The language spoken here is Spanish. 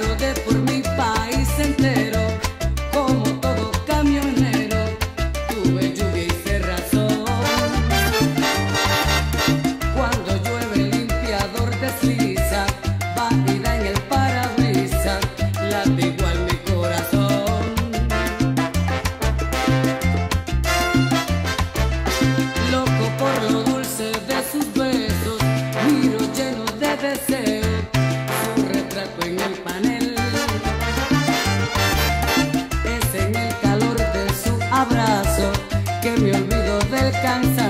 carro de Es